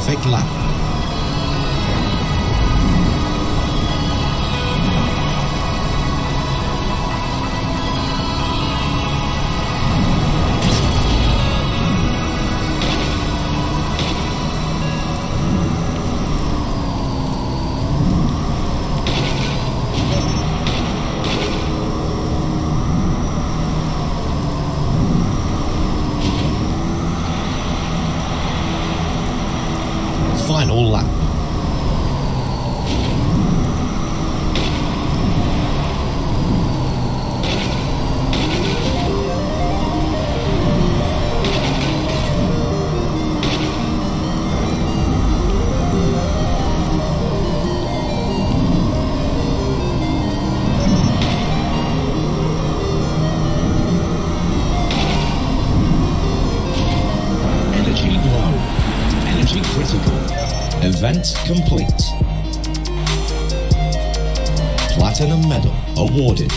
avec là. Final lap. Energy low. Energy critical. Event complete. Platinum medal awarded.